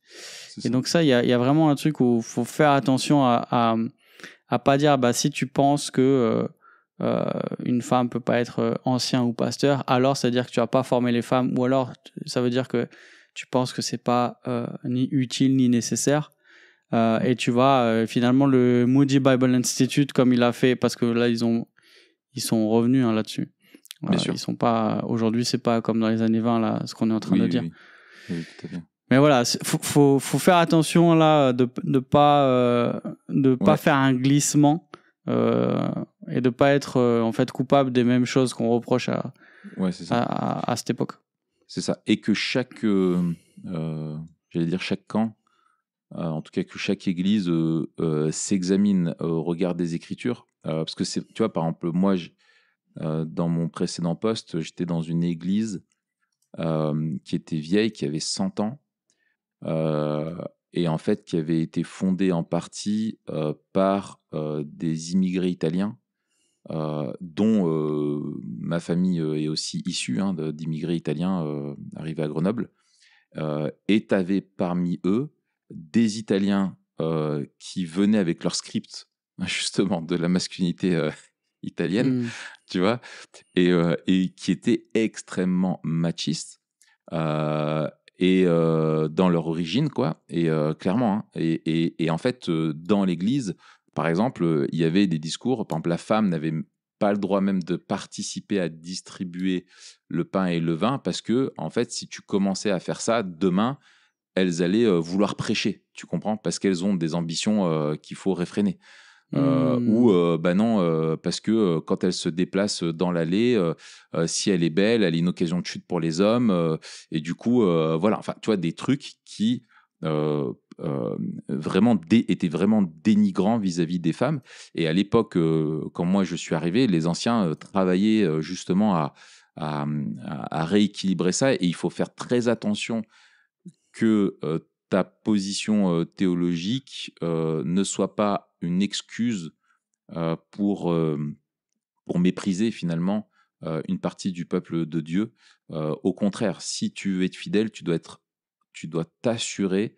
Et donc ça, il y a, y a, vraiment un truc où il faut faire attention à, à, à pas dire, bah si tu penses que euh, euh, une femme peut pas être ancien ou pasteur, alors ça veut dire que tu as pas formé les femmes, ou alors ça veut dire que tu penses que c'est pas euh, ni utile ni nécessaire. Euh, et tu vois, euh, finalement, le Moody Bible Institute, comme il a fait, parce que là, ils ont, ils sont revenus hein, là-dessus. Bien sûr. Ils sont pas, aujourd'hui, c'est pas comme dans les années 20, là, ce qu'on est en train oui, de dire. Oui, oui, tout à fait. Mais voilà, faut, faut, faut faire attention là de ne pas, euh, de pas ouais. faire un glissement euh, et de pas être euh, en fait coupable des mêmes choses qu'on reproche à, ouais, à, à, à, cette époque. C'est ça. Et que chaque, euh, euh j'allais dire chaque camp, euh, en tout cas que chaque église euh, s'examine au regard des Écritures, parce que tu vois, par exemple, moi, dans mon précédent poste, j'étais dans une église qui était vieille, qui avait 100 ans et en fait qui avait été fondée en partie euh, par euh, des immigrés italiens, euh, dont ma famille est aussi issue hein, d'immigrés italiens arrivés à Grenoble. et tu avais parmi eux des Italiens qui venaient avec leur script justement de la masculinité italienne, mmh. tu vois, et, et, qui étaient extrêmement machistes. Euh, et euh, dans leur origine, quoi. Et euh, clairement, hein. et, et, et, en fait, euh, dans l'Église, par exemple, il y avait des discours. Par exemple, la femme n'avait pas le droit même de participer à distribuer le pain et le vin parce que, en fait, si tu commençais à faire ça, demain, elles allaient vouloir prêcher. Tu comprends? Parce qu'elles ont des ambitions qu'il faut réfréner. Euh, mmh. ou euh, bah non euh, parce que euh, quand elle se déplace dans l'allée euh, si elle est belle elle est une occasion de chute pour les hommes et du coup voilà enfin tu vois des trucs qui vraiment étaient vraiment dénigrants vis-à-vis -vis des femmes et à l'époque quand moi je suis arrivé les anciens travaillaient justement à, à, à, rééquilibrer ça et il faut faire très attention que ta position théologique ne soit pas une excuse euh, pour, euh, pour mépriser finalement euh, une partie du peuple de Dieu. au contraire, si tu veux être fidèle, tu dois être, tu dois t'assurer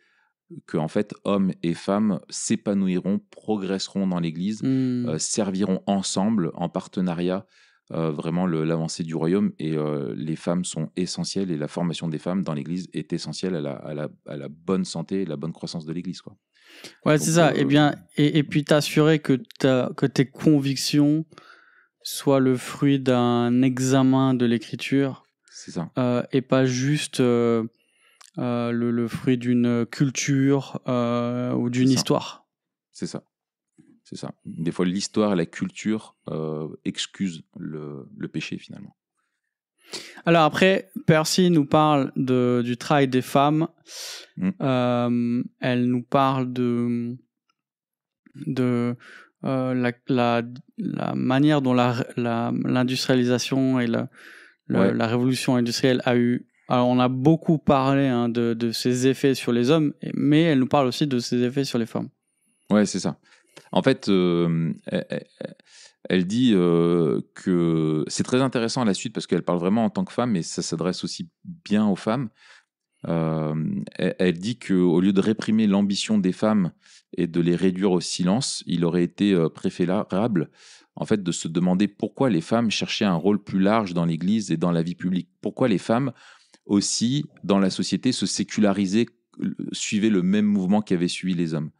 que en fait hommes et femmes s'épanouiront, progresseront dans l'Église, mmh. serviront ensemble en partenariat euh, vraiment l'avancée du royaume et euh, les femmes sont essentielles et la formation des femmes dans l'Église est essentielle à la, à, la, à la, bonne santé et la bonne croissance de l'Église. Quoi. Ouais, c'est ça. Euh... Et, bien, et, et puis t'assurer que, que tes convictions soient le fruit d'un examen de l'Écriture. C'est ça. Euh, et pas juste le, le, fruit d'une culture ou d'une histoire. C'est ça. C'est ça. Des fois, l'histoire et la culture euh, excusent le, le, péché finalement. Alors après, Percy nous parle de, du travail des femmes. Mmh. Euh, elle nous parle de, de la, la, la, manière dont l'industrialisation et la, la révolution industrielle a eu alors, on a beaucoup parlé hein, de, de ses effets sur les hommes, mais elle nous parle aussi de ses effets sur les femmes. Ouais, c'est ça. En fait, euh, elle, dit euh, que c'est très intéressant à la suite parce qu'elle parle vraiment en tant que femme, et ça s'adresse aussi bien aux femmes. Euh, elle, dit qu'au lieu de réprimer l'ambition des femmes et de les réduire au silence, il aurait été préférable en fait de se demander pourquoi les femmes cherchaient un rôle plus large dans l'Église et dans la vie publique. Pourquoi les femmes aussi, dans la société, se séculariser, suivait le même mouvement qu'avaient suivi les hommes.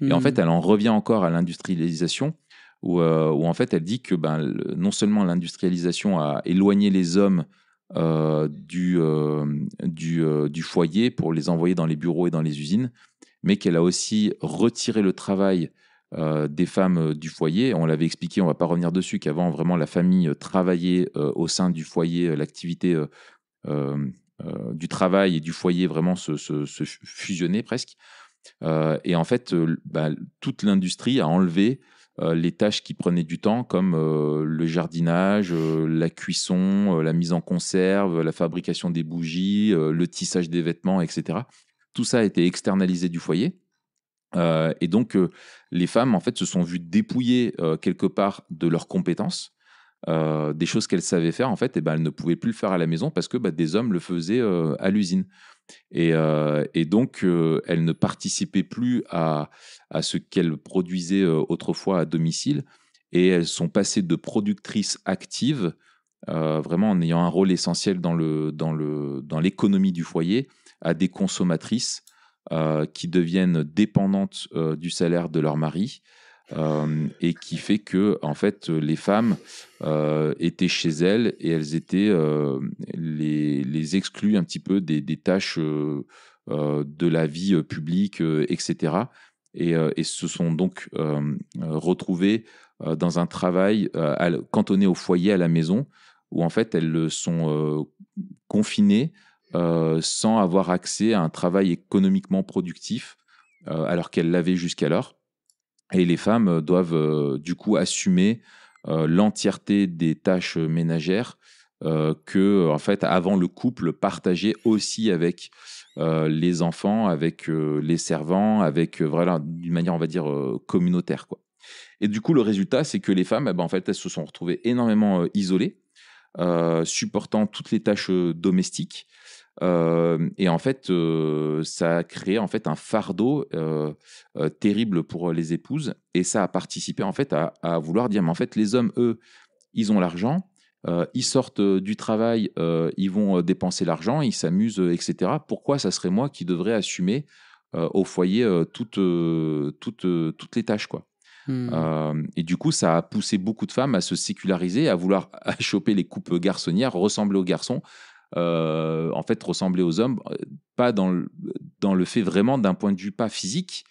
Et en fait, hmm. elle en revient encore à l'industrialisation, où, euh, où, en fait, elle dit que ben, non seulement l'industrialisation a éloigné les hommes euh, du, euh, du, du, foyer pour les envoyer dans les bureaux et dans les usines, mais qu'elle a aussi retiré le travail des femmes du foyer. On l'avait expliqué, on ne va pas revenir dessus, qu'avant, vraiment, la famille travaillait au sein du foyer, l'activité du travail et du foyer vraiment se, se, fusionner presque. Euh, et en fait, euh, bah, toute l'industrie a enlevé les tâches qui prenaient du temps, comme le jardinage, la cuisson, la mise en conserve, la fabrication des bougies, le tissage des vêtements, etc. Tout ça a été externalisé du foyer. et donc, les femmes, en fait, se sont vues dépouillées quelque part de leurs compétences euh, des choses qu'elle savait faire, en fait, et ben, elle ne pouvait plus le faire à la maison parce que bah, des hommes le faisaient euh, à l'usine. Et, euh, et, donc, elle ne participait plus à, ce qu'elle produisait autrefois à domicile. Et elles sont passées de productrices actives, vraiment en ayant un rôle essentiel dans l'économie du foyer, à des consommatrices qui deviennent dépendantes du salaire de leur mari euh, et qui fait que en fait les femmes euh, étaient chez elles et elles étaient euh, les, exclues un petit peu des, tâches de la vie publique, etc. Et, et, se sont donc retrouvées dans un travail cantonné au foyer à la maison où en fait elles sont confinées sans avoir accès à un travail économiquement productif alors qu'elles l'avaient jusqu'alors. Et les femmes euh, doivent euh, du coup assumer euh, l'entièreté des tâches ménagères que, en fait, avant le couple partageait aussi avec les enfants, avec les servants, avec voilà, d'une manière, on va dire, communautaire. Et du coup, le résultat, c'est que les femmes, eh ben, en fait, elles se sont retrouvées énormément isolées, supportant toutes les tâches domestiques. Euh, et en fait, euh, ça a créé en fait un fardeau euh, terrible pour les épouses, et ça a participé en fait à, vouloir dire, mais en fait, les hommes, eux, ils ont l'argent, ils sortent du travail, ils vont dépenser l'argent, ils s'amusent, etc. Pourquoi ça serait moi qui devrais assumer au foyer toutes, toutes, toutes les tâches, quoi? Mmh. et du coup, ça a poussé beaucoup de femmes à se séculariser, à vouloir choper les coupes garçonnières, ressembler aux garçons, euh, en fait ressembler aux hommes, euh, pas dans le, dans le fait vraiment d'un point de vue pas physique,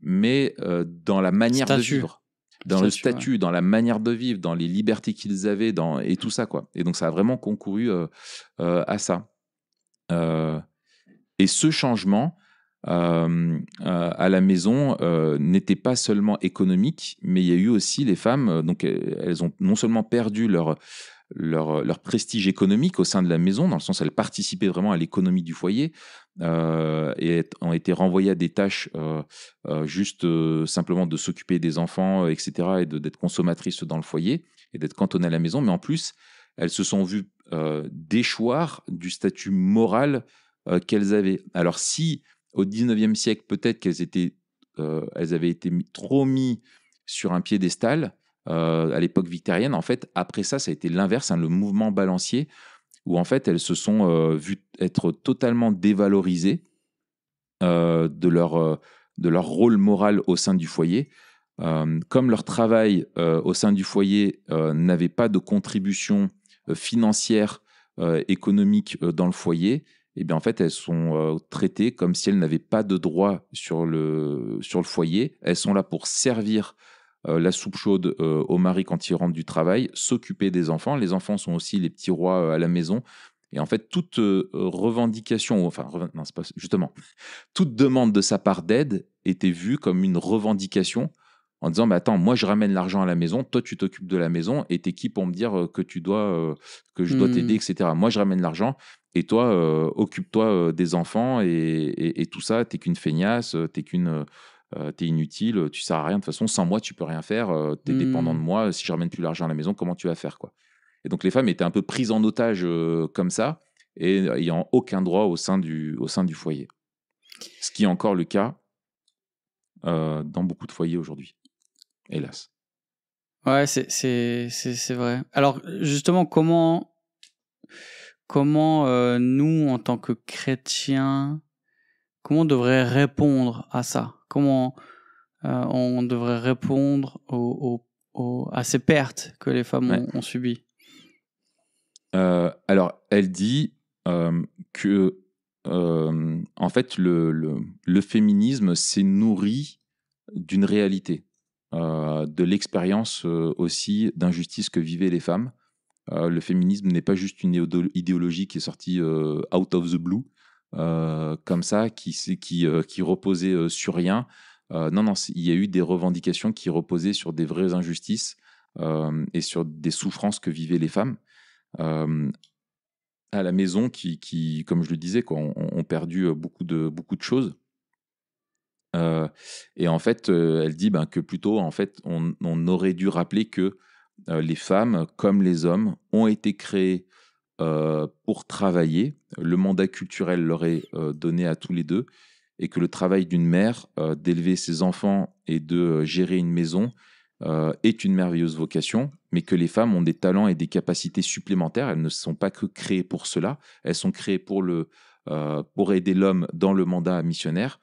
mais euh, dans la manière de vivre, dans le statut, dans la manière de vivre, dans les libertés qu'ils avaient, dans et tout ça quoi. Et donc ça a vraiment concouru à ça. et ce changement à la maison n'était pas seulement économique, mais il y a eu aussi les femmes, donc elles ont non seulement perdu leur leur, prestige économique au sein de la maison, dans le sens elles participaient vraiment à l'économie du foyer euh, et ont été renvoyées à des tâches euh, euh, juste simplement de s'occuper des enfants, etc., et d'être consommatrices dans le foyer et d'être cantonnées à la maison. Mais en plus, elles se sont vues déchoir du statut moral qu'elles avaient. Alors si au 19e siècle, peut-être qu'elles avaient été trop mis sur un piédestal, euh, à l'époque victorienne. En fait, après ça, ça a été l'inverse, hein, le mouvement balancier, où en fait, elles se sont euh, vues être totalement dévalorisées euh, de, leur, de leur rôle moral au sein du foyer. comme leur travail au sein du foyer n'avait pas de contribution financière, économique dans le foyer, eh bien en fait, elles sont traitées comme si elles n'avaient pas de droit sur le, sur le foyer. Elles sont là pour servir euh, la soupe chaude euh, au mari quand il rentre du travail, s'occuper des enfants. Les enfants sont aussi les petits rois euh, à la maison. Et en fait, toute revendication, enfin, non, pas, justement, toute demande de sa part d'aide était vue comme une revendication en disant bah attends moi je ramène l'argent à la maison toi tu t'occupes de la maison et t'es qui pour me dire que tu dois euh, que je dois t'aider etc moi je ramène l'argent et toi euh, occupe-toi des enfants et, et- et tout ça t'es qu'une feignasse t'es qu'une euh, t'es inutile tu sers à rien. De toute façon sans moi tu peux rien faire. Euh, t'es Hmm. dépendant de moi. Si je ramène plus l'argent à la maison comment tu vas faire quoi? Et donc les femmes étaient un peu prises en otage euh, comme ça et ayant aucun droit au sein du au sein du foyer. Ce qui est encore le cas dans beaucoup de foyers aujourd'hui hélas. Ouais, c'est c'est c'est c'est vrai. Alors justement, comment comment nous en tant que chrétiens, comment on devrait répondre à ça? Comment euh, on devrait répondre aux, aux- aux- à ces pertes que les femmes Ouais. ont, ont subies? Euh, alors, elle dit euh, que, en fait, le, le, le féminisme s'est nourri d'une réalité, de l'expérience aussi d'injustice que vivaient les femmes. Le féminisme n'est pas juste une idéolo- idéologie qui est sortie out of the blue, comme ça, qui, qui, euh, qui reposait euh, sur rien. Euh, non, non, il y a eu des revendications qui reposaient sur des vraies injustices euh, et sur des souffrances que vivaient les femmes euh, à la maison qui, comme je le disais, ont, perdu euh, beaucoup de, choses. Euh, et en fait, euh, elle dit ben, que plutôt, en fait, on, aurait dû rappeler que euh, les femmes, comme les hommes, ont été créées euh, pour travailler. Le mandat culturel leur est euh, donné à tous les deux, et que le travail d'une mère, euh, d'élever ses enfants et de gérer une maison, est une merveilleuse vocation, mais que les femmes ont des talents et des capacités supplémentaires. Elles ne sont pas que créées pour cela. Elles sont créées pour, le, pour aider l'homme dans le mandat missionnaire.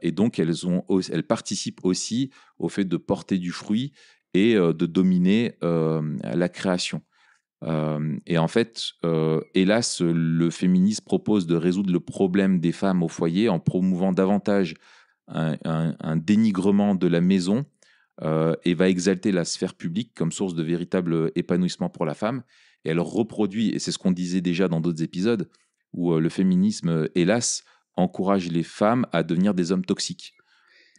Et donc, elles, ont, elles participent aussi au fait de porter du fruit et de dominer la création. Euh, et en fait, euh, hélas, le féminisme propose de résoudre le problème des femmes au foyer en promouvant davantage un, dénigrement de la maison euh, et va exalter la sphère publique comme source de véritable épanouissement pour la femme. Et elle reproduit, et c'est ce qu'on disait déjà dans d'autres épisodes, où le féminisme, hélas, encourage les femmes à devenir des hommes toxiques.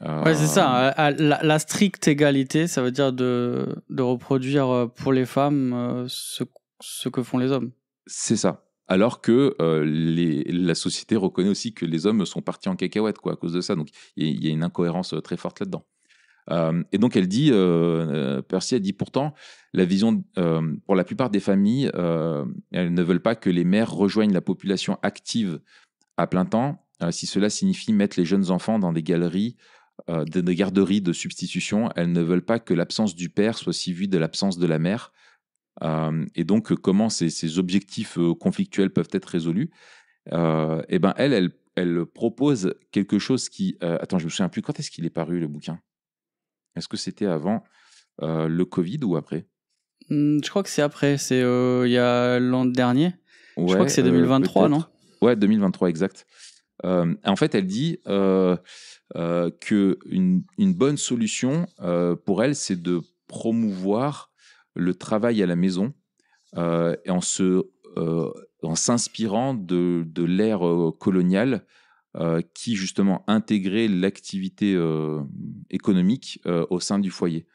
Euh, Ouais, c'est ça. à La, la stricte égalité, ça veut dire de, de reproduire euh, pour les femmes euh, ce, ce que font les hommes. C'est ça. Alors que euh, les- la société reconnaît aussi que les hommes sont partis en cacahuète quoi, à cause de ça. Donc il y, a- il y a une incohérence euh, très forte là-dedans. Euh, et donc elle dit, euh, euh, Percy a dit pourtant, la vision, euh, pour la plupart des familles, euh, elles ne veulent pas que les mères rejoignent la population active à plein temps, euh, si cela signifie mettre les jeunes enfants dans des galeries, euh, des, garderies de substitution. Elles ne veulent pas que l'absence du père soit suivie de l'absence de la mère. Euh, et donc, comment ces, ces objectifs euh, conflictuels peuvent être résolus? Euh, Eh ben, elle, elle, elle propose quelque chose qui. attends, je me souviens plus. Quand est-ce qu'il est paru le bouquin? Est-ce que c'était avant le Covid ou après? Hmm, Je crois que c'est après. C'est il y a l'an dernier. Je crois que c'est euh, 2023, non? Ouais, 2023, exact. Euh, en fait, elle dit euh, euh, que une, bonne solution euh, pour elle, c'est de promouvoir le travail à la maison en s'inspirant de, l'ère coloniale qui justement intégrait l'activité économique au sein du foyer.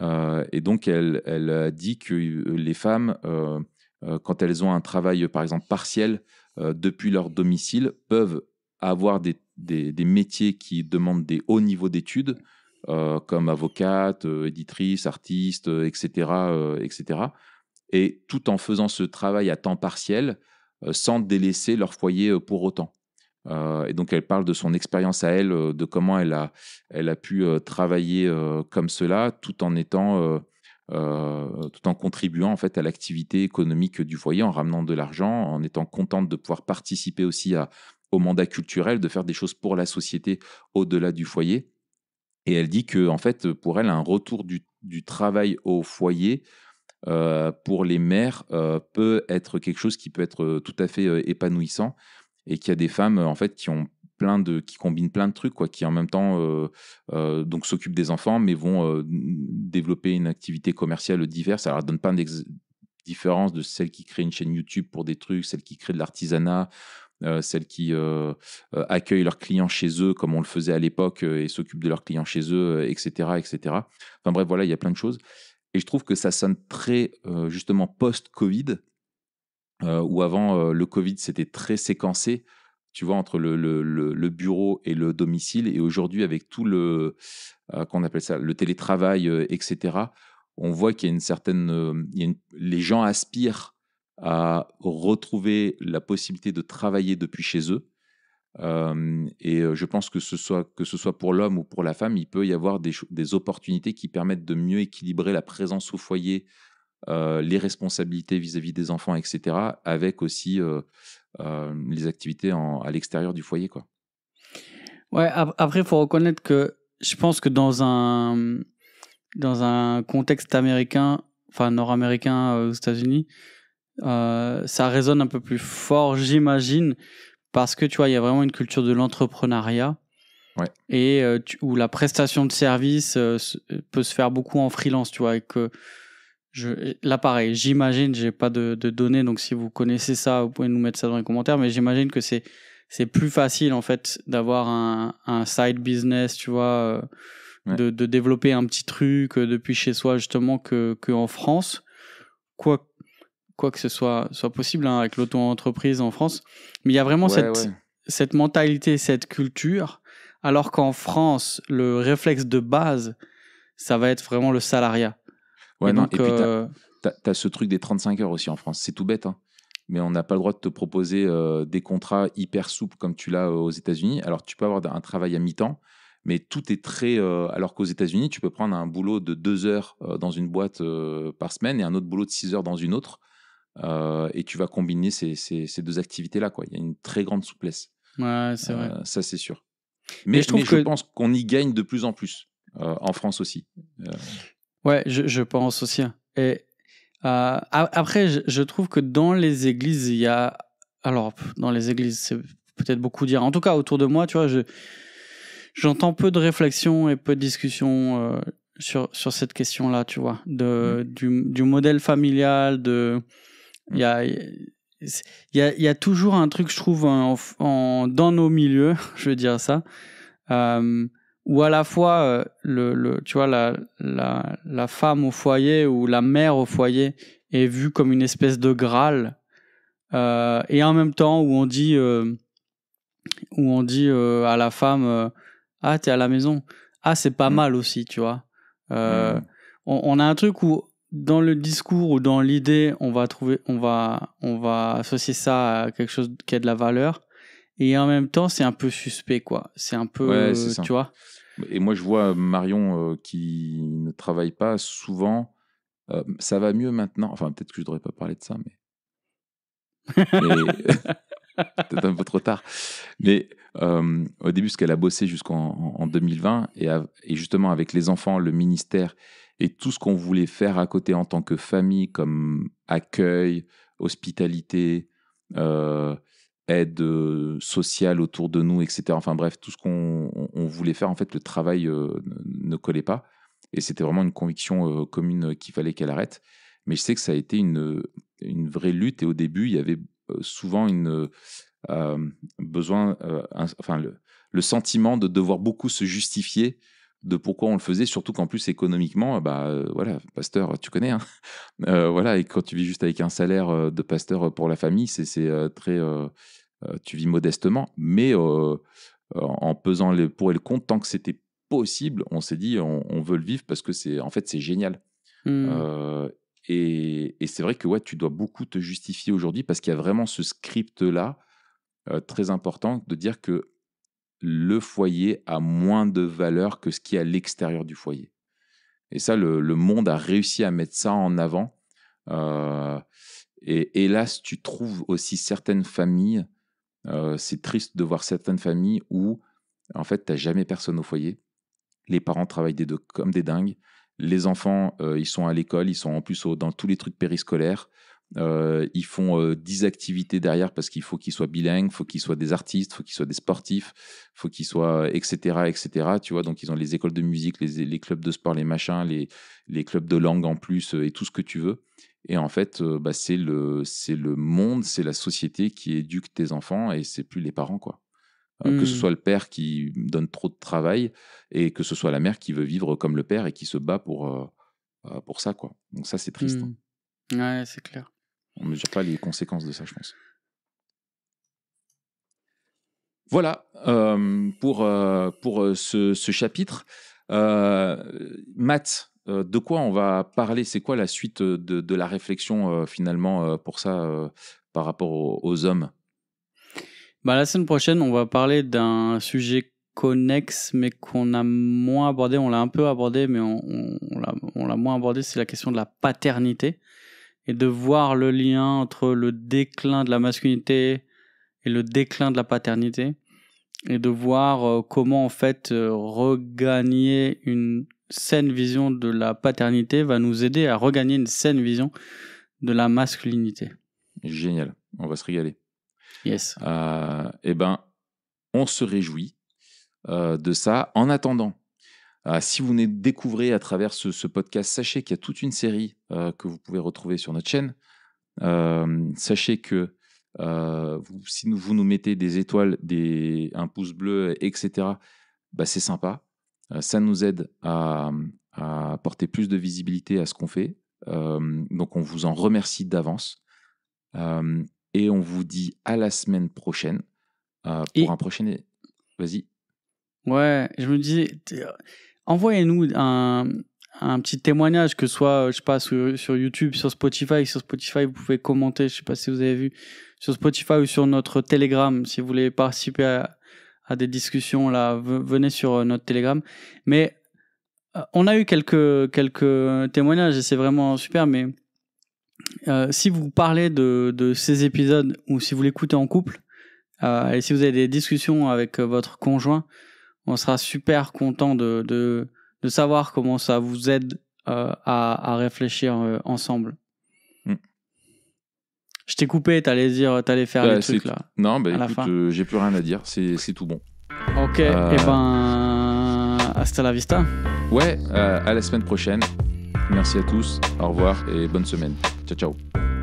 Et donc, elle, dit que les femmes, quand elles ont un travail, par exemple, partiel depuis leur domicile, peuvent avoir des, des- métiers qui demandent des hauts niveaux d'études, euh, comme avocate, euh, éditrice, artiste, euh, etc., euh, etc. Et tout en faisant ce travail à temps partiel, euh, sans délaisser leur foyer euh, pour autant. Euh, et donc, elle parle de son expérience à elle, euh, de comment elle a, elle a pu euh, travailler euh, comme cela, tout en étant, euh, tout en contribuant en fait à l'activité économique du foyer, en ramenant de l'argent, en étant contente de pouvoir participer aussi au mandat culturel, de faire des choses pour la société au-delà du foyer. Et elle dit que en fait, pour elle, un retour du, travail au foyer euh, pour les mères euh, peut être quelque chose qui peut être tout à fait épanouissant et qu'il y a des femmes en fait qui ont de qui combinent plein de trucs quoi qui en même temps euh, euh, donc s'occupent des enfants mais vont euh, développer une activité commerciale diverse alors elle donne pas d'ex- différence de celles qui créent une chaîne YouTube pour des trucs celles qui créent de l'artisanat celles qui accueillent leurs clients chez eux, comme on le faisait à l'époque, et s'occupent de leurs clients chez eux, etc., etc. Enfin bref, voilà, il y a plein de choses. Et je trouve que ça sonne très, justement, post-Covid, où avant, le Covid, c'était très séquencé tu vois, entre le, bureau et le domicile. Et aujourd'hui, avec tout le, euh, qu'on appelle ça, le télétravail, euh, etc., on voit qu'il y a une certaine, euh, les gens aspirent à retrouver la possibilité de travailler depuis chez eux. et je pense que ce soit, que ce soit pour l'homme ou pour la femme, il peut y avoir des, opportunités qui permettent de mieux équilibrer la présence au foyer, les responsabilités vis-à-vis des enfants, etc., avec aussi les activités à l'extérieur du foyer. Quoi. Ouais, après, il faut reconnaître que je pense que dans un, dans un contexte américain, enfin nord-américain euh, aux États-Unis, euh, ça résonne un peu plus fort, j'imagine, parce que tu vois, il y a vraiment une culture de l'entrepreneuriat. Ouais. Et où la prestation de service peut se faire beaucoup en freelance, tu vois, et que je, là, pareil, j'imagine, j'ai pas de, de, données, donc si vous connaissez ça, vous pouvez nous mettre ça dans les commentaires, mais j'imagine que c'est, c'est plus facile, en fait, d'avoir un, un side business, tu vois, euh, de, de développer un petit truc euh, depuis chez soi, justement, que, que en France. Quoi, quoi que ce soit, soit possible hein, avec l'auto-entreprise en France. Mais il y a vraiment cette, cette mentalité, cette culture, alors qu'en France, le réflexe de base, ça va être vraiment le salariat. Ouais, et non, et puis euh, tu as, ce truc des 35 heures aussi en France. C'est tout bête, hein. mais on n'a pas le droit de te proposer euh, des contrats hyper souples comme tu l'as euh, aux États-Unis. Alors, tu peux avoir un travail à mi-temps, mais tout est très. alors qu'aux États-Unis, tu peux prendre un boulot de 2 heures dans une boîte par semaine et un autre boulot de 6 heures dans une autre. et tu vas combiner ces, ces, ces deux activités-là. Quoi. Il y a une très grande souplesse. Ouais, c'est vrai. Ça, c'est sûr. Mais, je, trouve que... je pense qu'on y gagne de plus en plus, en France aussi. Ouais, je, je pense aussi. Et euh, après, je, je, trouve que dans les églises, il y a. Alors, dans les églises, c'est peut-être beaucoup dire. En tout cas, autour de moi, tu vois, je j'entends peu de réflexions et peu de discussions euh, sur sur cette question-là, tu vois, de mmh. du, du modèle familial, de il y a il y a, il y a toujours un truc, je trouve, en, en, dans nos milieux, je veux dire ça, euh, où à la fois euh, le, le, tu vois la, la, la femme au foyer ou la mère au foyer est vue comme une espèce de graal euh, et en même temps où on dit euh, où on dit à la femme ah t'es à la maison. Ah c'est pas mm. mal aussi tu vois. Mm. on, on, a un truc où dans le discours ou dans l'idée on va trouver on va on va associer ça à quelque chose qui a de la valeur et en même temps c'est un peu suspect quoi. C'est un peu ouais, tu vois et moi, je vois Marion euh, qui ne travaille pas souvent. Euh, ça va mieux maintenant. Enfin, peut-être que je ne devrais pas parler de ça, mais. peut-être un peu trop tard. Mais euh, au début, ce qu'elle a bossé jusqu'en en 2020, et, et, justement avec les enfants, le ministère et tout ce qu'on voulait faire à côté en tant que famille, comme accueil, hospitalité, euh, aide sociale autour de nous, etc. Enfin bref, tout ce qu'on voulait faire, en fait, le travail ne collait pas. Et c'était vraiment une conviction commune qu'il fallait qu'elle arrête. Mais je sais que ça a été une, vraie lutte. Et au début, il y avait souvent besoin, enfin le, sentiment de devoir beaucoup se justifier de pourquoi on le faisait, surtout qu'en plus économiquement, bah voilà, pasteur, tu connais, hein voilà, et quand tu vis juste avec un salaire de pasteur pour la famille, c'est très, tu vis modestement, mais en pesant les pour et le contre, tant que c'était possible, on s'est dit, on, veut le vivre parce que c'est, en fait, c'est génial. Mmh. et, et c'est vrai que ouais, tu dois beaucoup te justifier aujourd'hui parce qu'il y a vraiment ce script là très important de dire que le foyer a moins de valeur que ce qui est à l'extérieur du foyer. Et ça, le, monde a réussi à mettre ça en avant. Euh, et hélas, tu trouves aussi certaines familles, euh, c'est triste de voir certaines familles où, en fait, tu n'as jamais personne au foyer. Les parents travaillent des deux comme des dingues. Les enfants, euh, ils sont à l'école, ils sont en plus dans tous les trucs périscolaires. Euh, ils font euh, 10 activités derrière parce qu'il faut qu'ils soient bilingues, faut qu'ils soient des artistes, faut qu'ils soient des sportifs, faut qu'ils soient etc etc. Tu vois, donc ils ont les écoles de musique, les, les clubs de sport, les machins, les, les clubs de langue en plus euh, et tout ce que tu veux. Et en fait, euh, bah, c'est le, c'est le monde, c'est la société qui éduque tes enfants et c'est plus les parents, quoi. Euh, Que ce Hmm. soit le père qui donne trop de travail et que ce soit la mère qui veut vivre comme le père et qui se bat pour, euh, euh, pour ça, quoi. Donc ça, c'est triste. Hmm. Ouais, c'est clair. On ne mesure pas les conséquences de ça, je pense. Voilà euh, pour, euh, pour euh, ce, chapitre. Matt, de quoi on va parler? C'est quoi la suite de, de la réflexion finalement pour ça par rapport aux, hommes? Bah, la semaine prochaine, on va parler d'un sujet connexe, mais qu'on a moins abordé. On l'a un peu abordé, mais on l'a moins abordé. C'est la question de la paternité et de voir le lien entre le déclin de la masculinité et le déclin de la paternité et de voir euh, comment en fait euh, regagner une saine vision de la paternité va nous aider à regagner une saine vision de la masculinité. Génial, on va se régaler. Yes. Euh, eh ben, on se réjouit euh, de ça. En attendant, euh, si vous venez de découvrir à travers ce, ce podcast, sachez qu'il y a toute une série euh, que vous pouvez retrouver sur notre chaîne. Euh, sachez que euh, vous- si nous- vous nous mettez des étoiles, des, un pouce bleu, etc., bah, c'est sympa. Ça nous aide à, à apporter plus de visibilité à ce qu'on fait. Donc on vous en remercie d'avance. Et on vous dit à la semaine prochaine pour Et- un prochain. Vas-y. Ouais, je me t- envoyez-nous un, un petit témoignage, que ce soit, je sais pas, sur, sur YouTube, sur Spotify. Sur Spotify, vous pouvez commenter, je sais pas si vous avez vu, sur Spotify ou sur notre Telegram, si vous voulez participer à, des discussions, là, ve- venez sur euh, notre Telegram. Mais euh, on a eu quelques, quelques témoignages et c'est vraiment super, mais euh, si vous parlez de, de ces épisodes ou si vous l'écoutez en couple, euh, et si vous avez des discussions avec euh, votre conjoint, on sera super content de, de, de savoir comment ça vous aide euh, à, à réfléchir euh, ensemble. Mm. Je t'ai coupé, t'allais dire, t'allais faire Bah, les trucs là. Non, bah, écoute, euh, j'ai plus rien à dire. C'est c'est tout bon. Ok, et ben, hasta la vista. Ouais, à la semaine prochaine. Merci à tous. Au revoir et bonne semaine. Ciao, ciao.